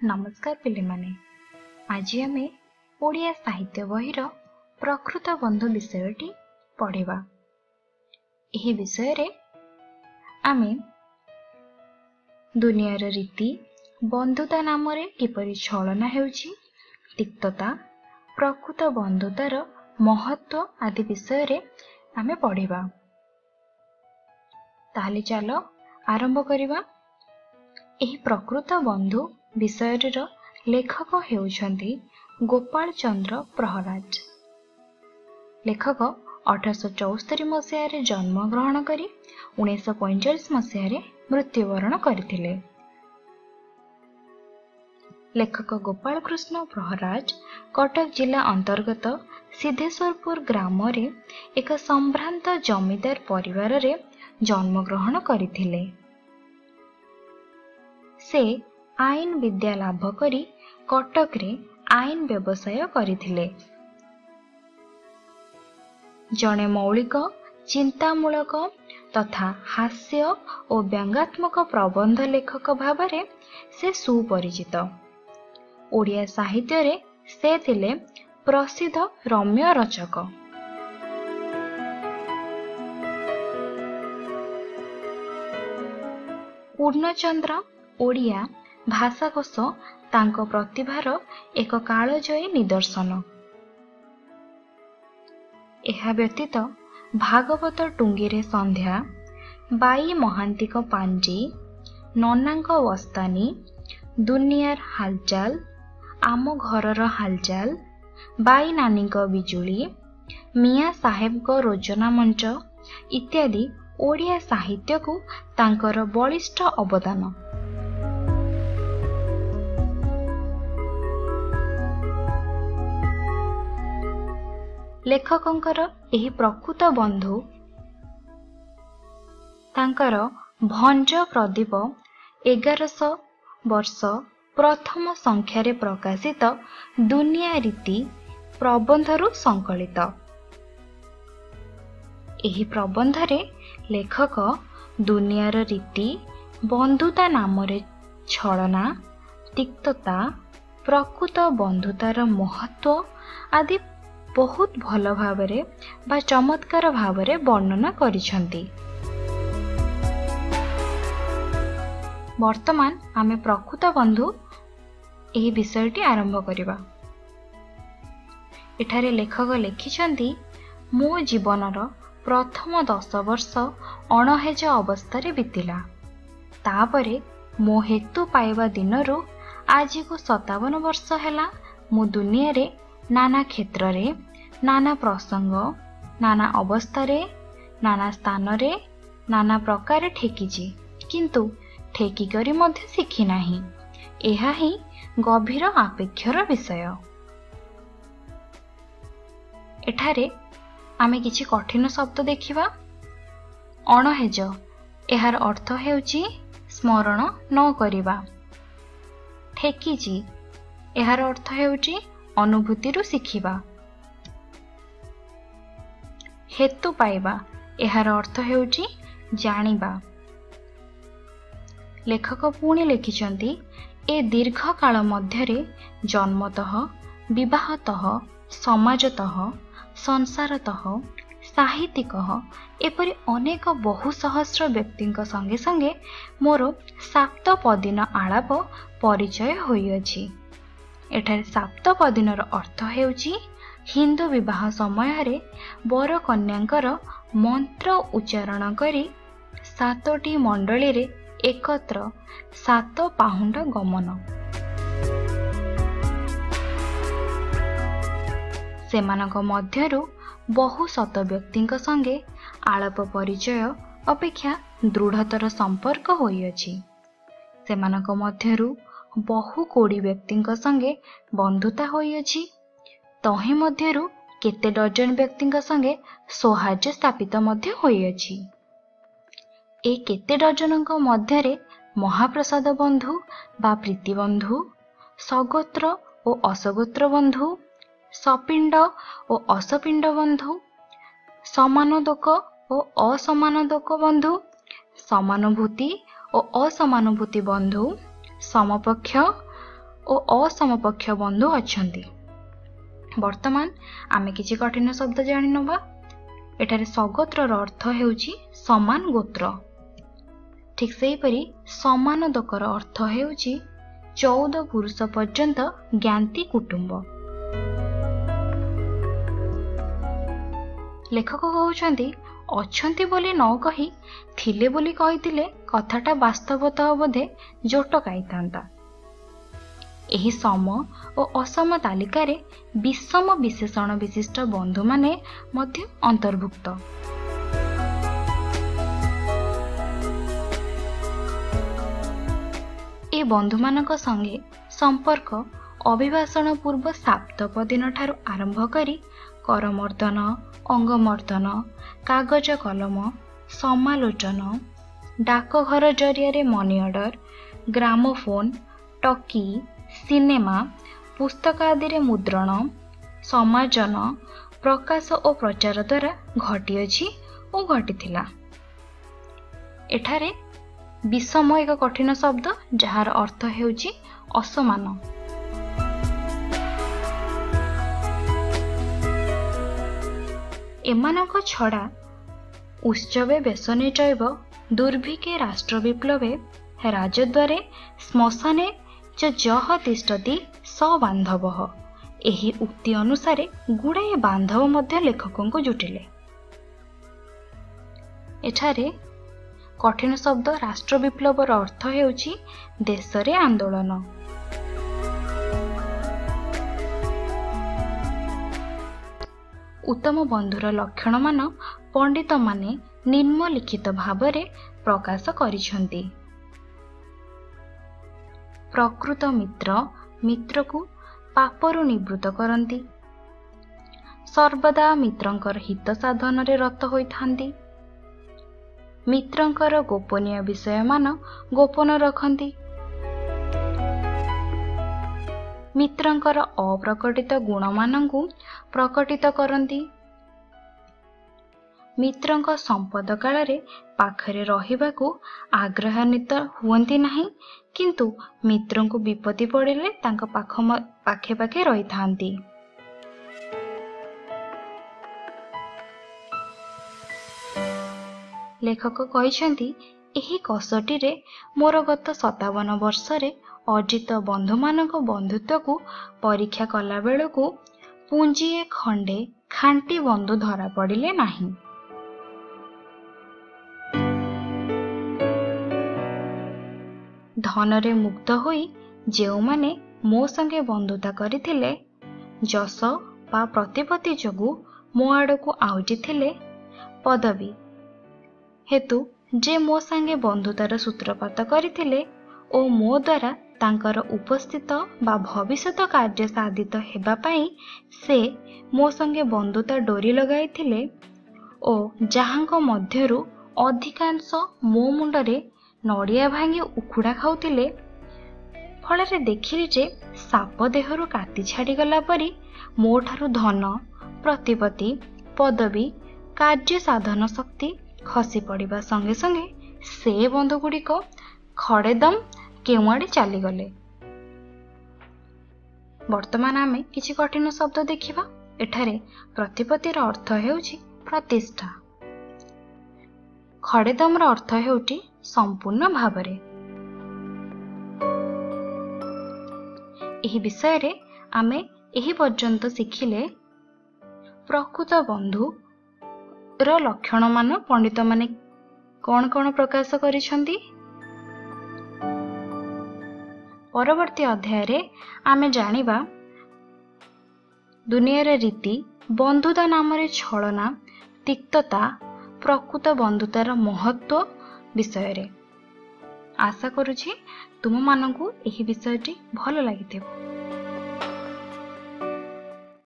ନମସ୍କାର ପିଲାମାନେ। ଆଜି ଆମେ ଓଡ଼ିଆ ସାହିତ୍ୟ ବହିର ପ୍ରକୃତ ବନ୍ଧୁ ବିଷୟଟି ପଢ଼ିବା। ଏହି ବିଷୟରେ ଆମେ ଦୁନିଆର ରୀତି ବନ୍ଧୁତା ନାମରେ କିପରି ଛଳନା ହେଉଛି ତିକ୍ତତା ପ୍ରକୃତ ବନ୍ଧୁତାର ମହତ୍ଵ ଆଦି ବିଷୟରେ ଆମେ ପଢ଼ିବା। ତାହେଲେ ଚାଲ ଆରମ୍ଭ କରିବା। ଏହି ପ୍ରକୃତ ବନ୍ଧୁ ବିଷୟଟିର ଲେଖକ ହେଉଛନ୍ତି ଗୋପାଳ ଚନ୍ଦ୍ର ପ୍ରହରାଜ। ଲେଖକ ଅଠରଶହ ଚଉସ୍ତରୀ ମସିହାରେ ଜନ୍ମଗ୍ରହଣ କରି ଉଣେଇଶହ ପଇଁଚାଳିଶ ମସିହାରେ ମୃତ୍ୟୁବରଣ କରିଥିଲେ। ଲେଖକ ଗୋପାଳ କୃଷ୍ଣ ପ୍ରହରାଜ କଟକ ଜିଲ୍ଲା ଅନ୍ତର୍ଗତ ସିଦ୍ଧେଶ୍ୱରପୁର ଗ୍ରାମରେ ଏକ ସମ୍ଭ୍ରାନ୍ତ ଜମିଦାର ପରିବାରରେ ଜନ୍ମଗ୍ରହଣ କରିଥିଲେ। ସେ ଆଇନ ବିଦ୍ୟା ଲାଭ କରି କଟକରେ ଆଇନ ବ୍ୟବସାୟ କରିଥିଲେ। ଜଣେ ମୌଳିକ ଚିନ୍ତାମୂଳକ ତଥା ହାସ୍ୟ ଓ ବ୍ୟଙ୍ଗାତ୍ମକ ପ୍ରବନ୍ଧ ଲେଖକ ଭାବରେ ସେ ସୁପରିଚିତ। ଓଡ଼ିଆ ସାହିତ୍ୟରେ ସେ ଥିଲେ ପ୍ରସିଦ୍ଧ ରମ୍ୟ ରଚକ। ପୂର୍ଣ୍ଣଚନ୍ଦ୍ର ଓଡ଼ିଆ ଭାଷାକୋଷ ତାଙ୍କ ପ୍ରତିଭାର ଏକ କାଳଜୟୀ ନିଦର୍ଶନ। ଏହା ବ୍ୟତୀତ ଭାଗବତ ଟୁଙ୍ଗିରେ ସନ୍ଧ୍ୟା ବାଇ ମହାନ୍ତିଙ୍କ ପାଞ୍ଜି ନନାଙ୍କ ବସ୍ତାନୀ ଦୁନିଆର ହାଲଚାଲ ଆମ ଘରର ହାଲଚାଲ ବାଇ ନାନୀଙ୍କ ବିଜୁଳି ମିଆଁ ସାହେବଙ୍କ ରୋଜନା ମଞ୍ଚ ଇତ୍ୟାଦି ଓଡ଼ିଆ ସାହିତ୍ୟକୁ ତାଙ୍କର ବଳିଷ୍ଠ ଅବଦାନ। ଲେଖକଙ୍କର ଏହି ପ୍ରକୃତ ବନ୍ଧୁ ତାଙ୍କର ଭଞ୍ଜ ପ୍ରଦୀପ ଏଗାରଶହ ବର୍ଷ ପ୍ରଥମ ସଂଖ୍ୟାରେ ପ୍ରକାଶିତ ଦୁନିଆ ରୀତି ପ୍ରବନ୍ଧରୁ ସଂକଳିତ। ଏହି ପ୍ରବନ୍ଧରେ ଲେଖକ ଦୁନିଆର ରୀତି ବନ୍ଧୁତା ନାମରେ ଛଳନା ତିକ୍ତତା ପ୍ରକୃତ ବନ୍ଧୁତାର ମହତ୍ଵ ଆଦି ବହୁତ ଭଲ ଭାବରେ ବା ଚମତ୍କାର ଭାବରେ ବର୍ଣ୍ଣନା କରିଛନ୍ତି। ବର୍ତ୍ତମାନ ଆମେ ପ୍ରକୃତ ବନ୍ଧୁ ଏହି ବିଷୟଟି ଆରମ୍ଭ କରିବା। ଏଠାରେ ଲେଖକ ଲେଖିଛନ୍ତି ମୋ ଜୀବନର ପ୍ରଥମ ଦଶ ବର୍ଷ ଅଣହେଜ ଅବସ୍ଥାରେ ବିତିଲା। ତାପରେ ମୋ ହେତୁ ପାଇବା ଦିନରୁ ଆଜିକୁ ସତାବନ ବର୍ଷ ହେଲା ମୁଁ ଦୁନିଆରେ ନାନା କ୍ଷେତ୍ରରେ ନାନା ପ୍ରସଙ୍ଗ ନାନା ଅବସ୍ଥାରେ ନାନା ସ୍ଥାନରେ ନାନା ପ୍ରକାରେ ଠେକିଛି କିନ୍ତୁ ଠେକିକରି ମଧ୍ୟ ଶିଖିନାହିଁ ଏହା ହିଁ ଗଭୀର ଆପେକ୍ଷର ବିଷୟ। ଏଠାରେ ଆମେ କିଛି କଠିନ ଶବ୍ଦ ଦେଖିବା। ଅଣହେଜ ଏହାର ଅର୍ଥ ହେଉଛି ସ୍ମରଣ ନ କରିବା। ଠେକିଛି ଏହାର ଅର୍ଥ ହେଉଛି ଅନୁଭୂତିରୁ ଶିଖିବା। ହେତୁ ପାଇବା ଏହାର ଅର୍ଥ ହେଉଛି ଜାଣିବା। ଲେଖକ ପୁଣି ଲେଖିଛନ୍ତି ଏ ଦୀର୍ଘ କାଳ ମଧ୍ୟରେ ଜନ୍ମତଃ ବିବାହତଃ ସମାଜତଃ ସଂସାରତଃ ସାହିତ୍ୟିକ ଏପରି ଅନେକ ବହୁ ସହସ୍ର ବ୍ୟକ୍ତିଙ୍କ ସଙ୍ଗେ ସଙ୍ଗେ ମୋର ସାପ୍ତପଦିନ ଆଳାପ ପରିଚୟ ହୋଇଅଛି। ଏଠାରେ ସାପ୍ତପଦିନର ଅର୍ଥ ହେଉଛି ହିନ୍ଦୁ ବିବାହ ସମୟରେ ବର କନ୍ୟାଙ୍କର ମନ୍ତ୍ର ଉଚ୍ଚାରଣ କରି ସାତଟି ମଣ୍ଡଳୀରେ ଏକତ୍ର ସାତ ପାହୁଣ୍ଡ ଗମନ। ସେମାନଙ୍କ ମଧ୍ୟରୁ ବହୁ ଶତ ବ୍ୟକ୍ତିଙ୍କ ସଙ୍ଗେ ଆଳାପ ପରିଚୟ ଅପେକ୍ଷା ଦୃଢ଼ତର ସମ୍ପର୍କ ହୋଇଅଛି। ସେମାନଙ୍କ ମଧ୍ୟରୁ ବହୁ କୋଡ଼ି ବ୍ୟକ୍ତିଙ୍କ ସଙ୍ଗେ ବନ୍ଧୁତା ହୋଇଅଛି। ତହିଁ ମଧ୍ୟରୁ କେତେ ଡଜନ ବ୍ୟକ୍ତିଙ୍କ ସଙ୍ଗେ ସୌହାର୍ଯ୍ୟ ସ୍ଥାପିତ ମଧ୍ୟ ହୋଇଅଛି। ଏ କେତେ ଡଜନଙ୍କ ମଧ୍ୟରେ ମହାପ୍ରସାଦ ବନ୍ଧୁ ବା ପ୍ରୀତିବନ୍ଧୁ ସଗୋତ୍ର ଓ ଅସଗୋତ୍ର ବନ୍ଧୁ ସପିଣ୍ଡ ଓ ଅସପିଣ୍ଡ ବନ୍ଧୁ ସମାନୋଦକ ଓ ଅସମାନୋଦକ ବନ୍ଧୁ ସମାନୁଭୂତି ଓ ଅସମାନୁଭୂତି ବନ୍ଧୁ ସମପକ୍ଷ ଓ ଅସମପକ୍ଷ ବନ୍ଧୁ ଅଛନ୍ତି ବର୍ତ୍ତମାନ ଆମେ କିଛି କଠିନ ଶବ୍ଦ ଜାଣିନେବା ଏଠାରେ ସଗୋତ୍ରର ଅର୍ଥ ହେଉଛି ସମାନ ଗୋତ୍ର ଠିକ୍ ସେହିପରି ସମାନ ଦୋକର ଅର୍ଥ ହେଉଛି ଚଉଦ ପୁରୁଷ ପର୍ଯ୍ୟନ୍ତ ଜ୍ଞାତି କୁଟୁମ୍ବ। ଲେଖକ କହୁଛନ୍ତି ଅଛନ୍ତି ବୋଲି ନ କହି ଥିଲେ ବୋଲି କହିଥିଲେ କଥାଟା ବାସ୍ତବତଃ ବୋଧେ ଜୋଟକାଇଥାନ୍ତା ଏହି ସମ ଓ ଅସମ ତାଲିକାରେ ବିଷମ ବିଶେଷଣ ବିଶିଷ୍ଟ ବନ୍ଧୁମାନେ ମଧ୍ୟ ଅନ୍ତର୍ଭୁକ୍ତ। ଏ ବନ୍ଧୁମାନଙ୍କ ସଙ୍ଗେ ସମ୍ପର୍କ ଅଭିଭାଷଣ ପୂର୍ବ ସାପ୍ତପ ଦିନଠାରୁ ଆରମ୍ଭ କରି କରମର୍ଦ୍ଦନ ଅଙ୍ଗମର୍ଦ୍ଦନ କାଗଜ କଲମ ସମାଲୋଚନ ଡାକଘର ଜରିଆରେ money order gramophone talkie cinema ପୁସ୍ତକ ଆଦିରେ ମୁଦ୍ରଣ ସମାଜନ ପ୍ରକାଶ ଓ ପ୍ରଚାର ଦ୍ୱାରା ଘଟିଅଛି ଓ ଘଟିଥିଲା। ଏଠାରେ ବିଷମ ଏକ କଠିନ ଶବ୍ଦ ଯାହାର ଅର୍ଥ ହେଉଛି ଅସମାନ। ଏମାନଙ୍କ ଛଡ଼ା ଉତ୍ସବେ ବେସନେ ଚୈବ ଦୁର୍ଭିକେ ରାଷ୍ଟ୍ର ବିପ୍ଳବେ ରାଜଦ୍ୱାରେ ଶ୍ମଶାନେ ଚ ଜହ ତିଷ୍ଠତି ସ ବାନ୍ଧବ ଏହି ଉକ୍ତି ଅନୁସାରେ ଗୁଡ଼ାଏ ବାନ୍ଧବ ମଧ୍ୟ ଲେଖକଙ୍କୁ ଜୁଟିଲେ। ଏଠାରେ କଠିନ ଶବ୍ଦ ରାଷ୍ଟ୍ର ବିପ୍ଳବର ଅର୍ଥ ହେଉଛି ଦେଶରେ ଆନ୍ଦୋଳନ। ଉତ୍ତମ ବନ୍ଧୁର ଲକ୍ଷଣମାନ ପଣ୍ଡିତମାନେ ନିମ୍ନଲିଖିତ ଭାବରେ ପ୍ରକାଶ କରିଛନ୍ତି। ପ୍ରକୃତ ମିତ୍ର ମିତ୍ରକୁ ପାପରୁ ନିବୃତ୍ତ କରନ୍ତି। ସର୍ବଦା ମିତ୍ରଙ୍କର ହିତ ସାଧନରେ ରତ ହୋଇଥାନ୍ତି। ମିତ୍ରଙ୍କର ଗୋପନୀୟ ବିଷୟମାନ ଗୋପନ ରଖନ୍ତି। ମିତ୍ରଙ୍କର ଅପ୍ରକଟିତ ଗୁଣମାନଙ୍କୁ ପ୍ରକଟିତ କରନ୍ତି। ମିତ୍ରଙ୍କ ସମ୍ପଦ କାଳରେ ପାଖରେ ରହିବାକୁ ଆଗ୍ରହାନ୍ୱିତ ହୁଅନ୍ତି ନାହିଁ କିନ୍ତୁ ମିତ୍ରଙ୍କୁ ବିପତ୍ତି ପଡ଼ିଲେ ତାଙ୍କ ପାଖ ପାଖେ ପାଖେ ରହିଥାନ୍ତି। ଲେଖକ କହିଛନ୍ତି ଏହି କଷଟିରେ ମୋର ଗତ ସତାବନ ବର୍ଷରେ ଅର୍ଜିତ ବନ୍ଧୁମାନଙ୍କ ବନ୍ଧୁତ୍ୱକୁ ପରୀକ୍ଷା କଲାବେଳକୁ ପୁଞ୍ଜିଏ ଖଣ୍ଡେ ଖାଣ୍ଟି ବନ୍ଧୁ ଧରା ପଡ଼ିଲେ ନାହିଁ। ଧନରେ ମୁକ୍ତ ହୋଇ ଯେଉଁମାନେ ମୋ ସଙ୍ଗେ ବନ୍ଧୁତା କରିଥିଲେ ଯଶ ବା ପ୍ରତିପତ୍ତି ଯୋଗୁଁ ମୋ ଆଡ଼କୁ ଆଉଜିଥିଲେ ପଦବୀ। ହେତୁ ଯେ ମୋ ସାଙ୍ଗେ ବନ୍ଧୁତାର ସୂତ୍ରପାତ କରିଥିଲେ ଓ ମୋ ଦ୍ୱାରା ତାଙ୍କର ଉପସ୍ଥିତ ବା ଭବିଷ୍ୟତ କାର୍ଯ୍ୟ ସାଧିତ ହେବା ପାଇଁ ସେ ମୋ ସଙ୍ଗେ ବନ୍ଧୁତା ଡୋରି ଲଗାଇଥିଲେ ଓ ଯାହାଙ୍କ ମଧ୍ୟରୁ ଅଧିକାଂଶ ମୋ ମୁଣ୍ଡରେ ନଡ଼ିଆ ଭାଙ୍ଗି ଉଖୁଡ଼ା ଖାଉଥିଲେ। ଫଳରେ ଦେଖିଲି ଯେ ସାପ ଦେହରୁ କାତି ଛାଡ଼ିଗଲା ପରି ମୋ ଠାରୁ ଧନ ପ୍ରତିପତ୍ତି ପଦବୀ କାର୍ଯ୍ୟ ସାଧନ ଶକ୍ତି ଖସି ପଡ଼ିବା ସଙ୍ଗେ ସଙ୍ଗେ ସେ ବନ୍ଧୁଗୁଡ଼ିକ ଖଡ଼େଦମ୍ କେଉଁଆଡ଼େ ଚାଲିଗଲେ? ବର୍ତ୍ତମାନ ଆମେ କିଛି କଠିନ ଶବ୍ଦ ଦେଖିବା ଏଠାରେ ପ୍ରତିପତ୍ତିର ଅର୍ଥ ହେଉଛି ପ୍ରତିଷ୍ଠା। ଖଡ଼େଦମ୍ର ଅର୍ଥ ହେଉଛି ସମ୍ପୂର୍ଣ୍ଣ ଭାବରେ। ଏହି ବିଷୟରେ ଆମେ ଏହି ପର୍ଯ୍ୟନ୍ତ ଶିଖିଲେ ପ୍ରକୃତ ବନ୍ଧୁର ଲକ୍ଷଣମାନ ପଣ୍ଡିତମାନେ କ'ଣ କ'ଣ ପ୍ରକାଶ କରିଛନ୍ତି? ପରବର୍ତ୍ତୀ ଅଧ୍ୟାୟରେ ଆମେ ଜାଣିବା ଦୁନିଆର ରୀତି ବନ୍ଧୁତା ନାମରେ ଛଳନା ତିକ୍ତତା ପ୍ରକୃତ ବନ୍ଧୁତାର ମହତ୍ଵ ବିଷୟରେ। ଆଶା କରୁଛି ତୁମମାନଙ୍କୁ ଏହି ବିଷୟଟି ଭଲ ଲାଗିଥିବ।